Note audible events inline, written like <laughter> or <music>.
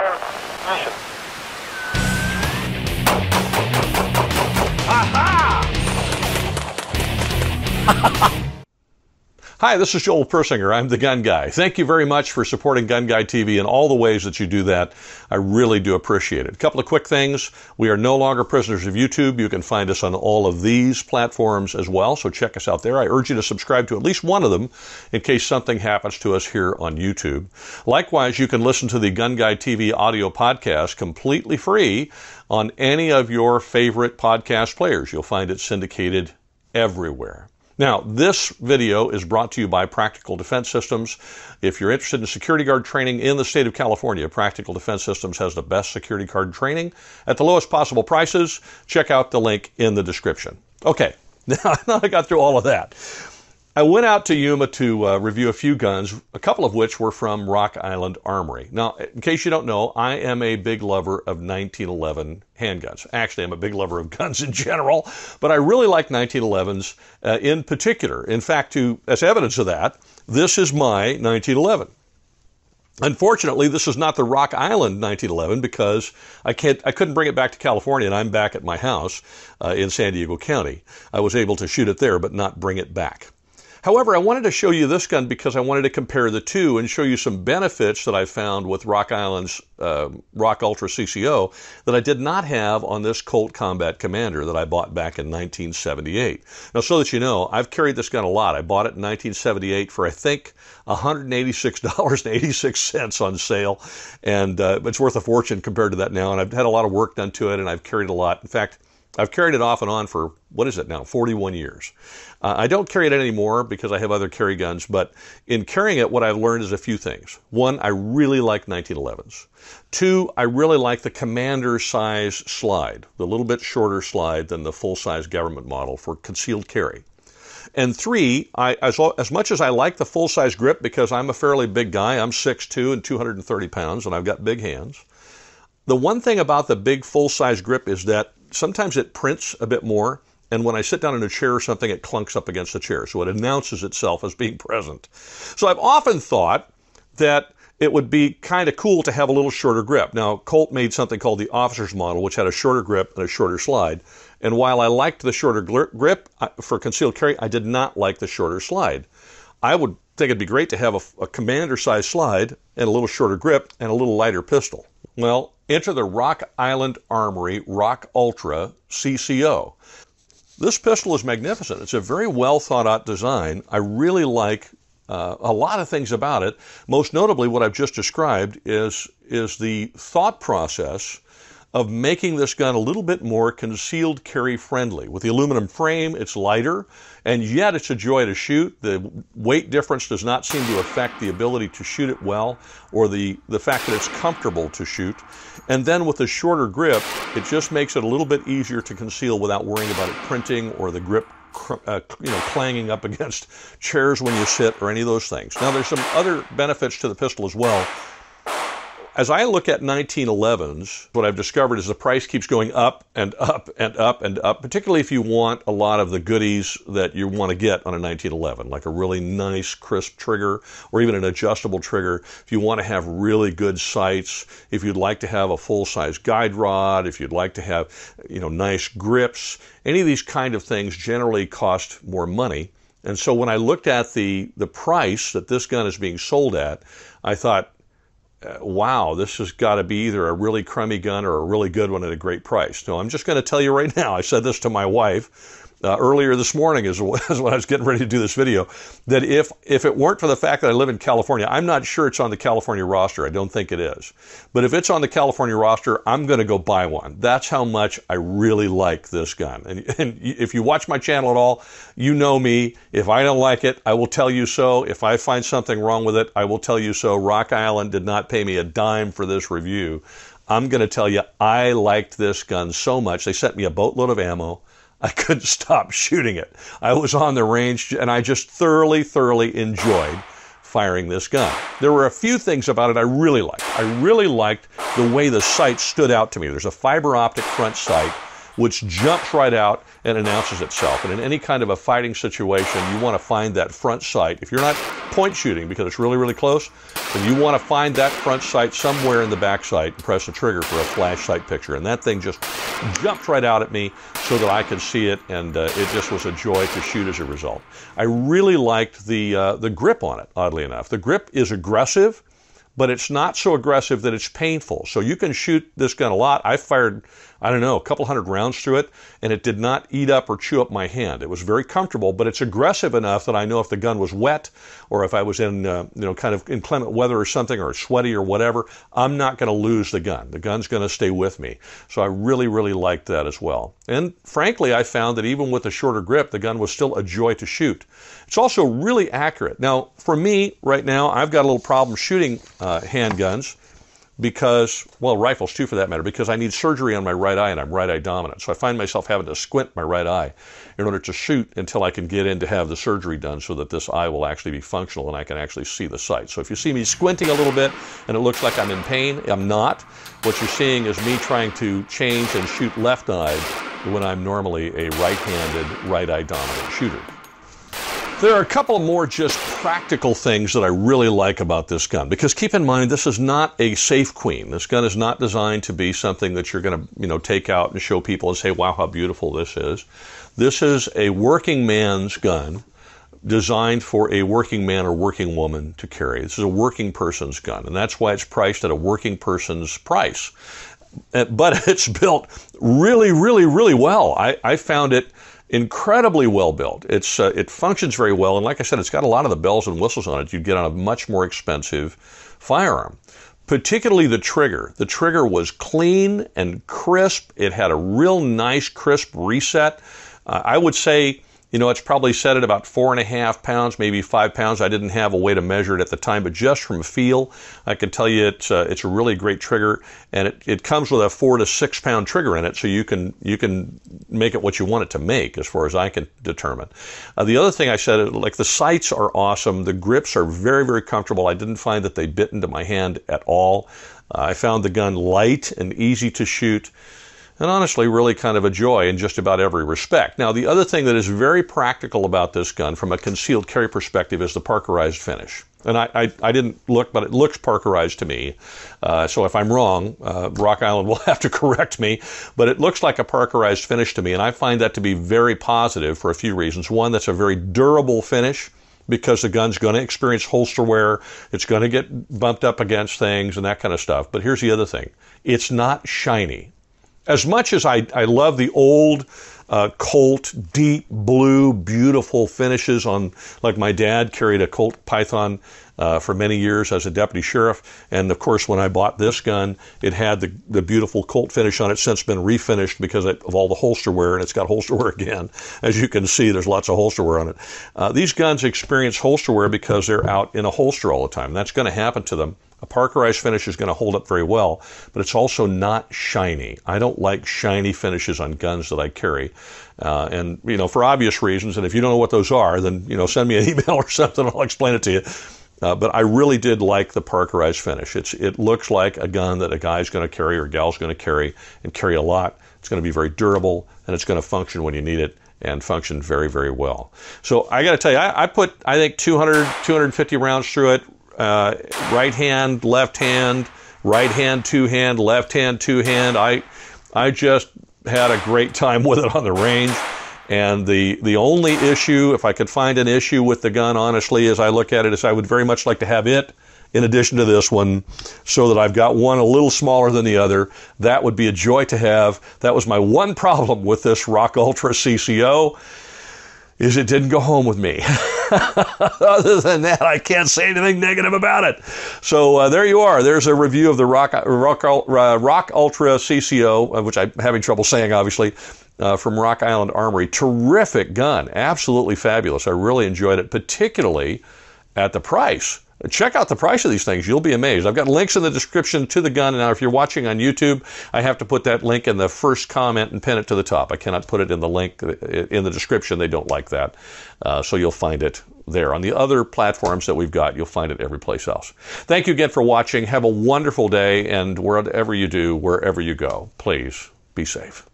Ha ha! Hi, this is Joel Persinger. I'm the Gun Guy. Thank you very much for supporting Gun Guy TV in all the ways that you do that. I really do appreciate it. A couple of quick things. We are no longer prisoners of YouTube. You can find us on all of these platforms as well, so check us out there. I urge you to subscribe to at least one of them in case something happens to us here on YouTube. Likewise, you can listen to the Gun Guy TV audio podcast completely free on any of your favorite podcast players. You'll find it syndicated everywhere. Now, this video is brought to you by Practical Defense Systems. If you're interested in security guard training in the state of California, Practical Defense Systems has the best security guard training at the lowest possible prices. Check out the link in the description. Okay, <laughs> now I got through all of that. I went out to Yuma to uh, review a few guns, a couple of which were from Rock Island Armory. Now, in case you don't know, I am a big lover of 1911 handguns. Actually, I'm a big lover of <laughs> guns in general, but I really like 1911s uh, in particular. In fact, to as evidence of that, this is my 1911. Unfortunately, this is not the Rock Island 1911 because I can't, I couldn't bring it back to California, and I'm back at my house uh, in San Diego County. I was able to shoot it there, but not bring it back. However, I wanted to show you this gun because I wanted to compare the two and show you some benefits that I found with Rock Island's uh, Rock Ultra CCO that I did not have on this Colt Combat Commander that I bought back in 1978. Now, so that you know, I've carried this gun a lot. I bought it in 1978 for, I think, $186.86 on sale, and uh, it's worth a fortune compared to that now. And I've had a lot of work done to it, and I've carried a lot. In fact, I've carried it off and on for, what is it now, 41 years. Uh, I don't carry it anymore because I have other carry guns, but in carrying it, what I've learned is a few things. One, I really like 1911s. Two, I really like the commander size slide, the little bit shorter slide than the full size government model for concealed carry. And three, I, as, as much as I like the full size grip because I'm a fairly big guy, I'm 6'2 and 230 pounds, and I've got big hands. The one thing about the big full size grip is that sometimes it prints a bit more. And when I sit down in a chair or something, it clunks up against the chair. So it announces itself as being <laughs> present. So I've often thought that it would be kind of cool to have a little shorter grip. Now, Colt made something called the officer's model, which had a shorter grip and a shorter slide. And while I liked the shorter grip for concealed carry, I did not like the shorter slide. I would think it'd be great to have a, a commander size slide and a little shorter grip and a little lighter pistol. Well, enter the Rock Island Armory Rock Ultra CCO. This pistol is magnificent. It's a very well thought out design. I really like uh, a lot of things about it. Most notably, what I've just described is, is the thought process of making this gun a little bit more concealed carry friendly. With the aluminum frame, it's lighter, and yet it's a joy to shoot. The weight difference does not seem to affect the ability to shoot it well or the, the fact that it's comfortable to shoot. And then with the shorter grip, it just makes it a little bit easier to conceal without worrying about it printing or the grip uh, you know, clanging up <laughs> against chairs when you sit or any of those things. Now, there's some other benefits to the pistol as well as I look at 1911s, what I've discovered is the price keeps going up and up and up and up, particularly if you want a lot of the goodies that you want to get on a 1911, like a really nice, crisp trigger or even an adjustable trigger. If you want to have really good sights, if you'd like to have a full size guide rod, if you'd like to have, you know, nice grips, any of these kind of things generally cost more money. And so when I looked at the, the price that this gun is being sold at, I thought, Uh, wow, this has got to be either a really crummy gun or a really good one at a great price. So I'm just going to tell you right now, I said this to my wife uh, earlier this morning as, as <laughs> when I was getting ready to do this video, that if, if it weren't for the fact that I live in California, I'm not sure it's on the California roster. I don't think it is. But if it's on the California roster, I'm going to go buy one. That's how much I really like this gun. And, <laughs> and if you watch my channel at all, you know me. If I don't like it, I will tell you so. If I find something wrong with it, I will tell you so. Rock Island did not pay me a dime for this review. I'm going to tell you, I liked this gun so much. They sent me a boatload of ammo. I couldn't stop shooting it. I was on the range and I just thoroughly, thoroughly enjoyed firing this gun. There were a few things about it I really liked. I really liked the way the sight stood out to me. There's a fiber optic front sight which jumps right out and announces itself. And in any kind of a fighting situation, you want to find that front sight. If you're not point shooting because it's really, really close, then you want to find that front sight somewhere in the back sight and press the trigger for a flash sight picture. And that thing just jumped right out at me so that I could see it, and uh, it just was a joy to shoot as a result. I really liked the, uh, the grip on it, oddly enough. The grip is aggressive but it's not so aggressive that it's painful. So you can shoot this gun a lot. I fired, I don't know, a couple hundred rounds through it, and it did not eat up or chew up my hand. It was very comfortable, but it's aggressive enough that I know if the gun was wet or if I was in, uh, you know, kind of inclement weather or something or sweaty or whatever, I'm not going to lose the gun. The gun's going to stay with me. So I really, really liked that as well. And frankly, I found that even with a shorter grip, the gun was still a joy to shoot. It's also really accurate. Now, for me, right now, I've got a little problem shooting uh, handguns because, well, rifles too for that matter, because I need surgery on my right eye and I'm right eye dominant. So I find myself having to squint my right eye in order to shoot until I can get in to have the surgery done so that this eye will actually be functional and I can actually see the sight. So if you see me squinting a little bit and it looks like I'm in pain, I'm not. What you're seeing is me trying to change and shoot left eye when I'm normally a right handed, right eye dominant shooter. There are a couple more just practical things that I really like about this gun because keep in mind this is not a safe queen. This gun is not designed to be something that you're going to, you know, take out and show people and say, "Wow, how beautiful this is." This is a working man's gun designed for a working man or working woman to carry. This is a working person's gun, and that's why it's priced at a working person's price. Uh, but <laughs> it's built really, really, really well. I, I found it incredibly well built. It's uh, it functions very well, and like I said, it's got a lot of the bells and whistles on it you'd get on a much more expensive firearm. Particularly the trigger. The trigger was clean and crisp. It had a real nice crisp reset. Uh, I would say you know, it's probably set at about four and a half pounds, maybe five pounds. I didn't have a way to measure it at the time, but just from feel, I can tell you it's uh, it's a really great trigger, and it, it comes with a four to six pound trigger in it, so you can you can make it what you want it to make, as far as I can determine. Uh, the other thing I said, like the sights are awesome, the grips are very very comfortable. I didn't find that they bit into my hand at all. Uh, I found the gun light and easy to shoot and honestly, really kind of a joy in just about every respect. Now, the other thing that is very practical about this gun from a concealed carry perspective is the Parkerized finish. And I, I, I didn't look, but it looks Parkerized to me. Uh, so if I'm wrong, uh, Rock Island <laughs> will have to correct me. But it looks like a Parkerized finish to me. And I find that to be very positive for a few reasons. One, that's a very durable finish because the gun's going to experience holster wear. It's going to get bumped up against things and that kind of stuff. But here's the other thing it's not shiny as much as I, I love the old uh, Colt deep blue, beautiful finishes on, like my dad carried a Colt Python uh, for many years as a deputy sheriff. And of course, when I bought this gun, it had the, the beautiful Colt finish on it, since been refinished because of all the holster wear, and it's got <laughs> holster wear again. As you can see, there's lots of holster wear on it. Uh, these guns experience holster wear because they're out in a holster all the time. That's going to happen to them. A Parkerized finish is going to hold up very well, but it's also not shiny. I don't like shiny finishes on guns that I carry. Uh, and, you know, for obvious reasons, and if you don't know what those are, then, you know, send me an <laughs> email or something, I'll explain it to you. Uh, but I really did like the Parkerized finish. It's, it looks like a gun that a guy's going to carry or a gal's going to carry and carry a lot. It's going to be very durable and it's going to function when you need it and function very, very well. So I got to tell you, I, I, put, I think, 200, 250 rounds through it, uh, right hand, left hand, right hand, two hand, left hand, two hand. I, I just had a great time with it on the range. And the, the only issue, if I could find an issue with the gun, honestly, as I look at it, is I would very much like to have it in addition to this one so that I've got one a little smaller than the other. That would be a joy to have. That was my one <laughs> problem with this Rock Ultra CCO is it didn't go home with me. <laughs> <laughs> Other than that, I can't say anything negative about it. So uh, there you are. There's a review of the Rock, Rock, uh, Rock Ultra CCO, uh, which I'm having trouble saying, obviously uh, from Rock Island Armory. Terrific gun, absolutely fabulous. I really enjoyed it, particularly at the price. Check out the price of these things. You'll be amazed. I've got links in the description to the gun. Now, if you're watching on YouTube, I have to put that link in the first comment and pin it to the top. I cannot put it in the link uh, in the description. They don't like that. Uh, so you'll find it there. On the other platforms that we've got, you'll find it every place else. Thank you again for watching. Have a wonderful day. And wherever you do, wherever you go, please be safe.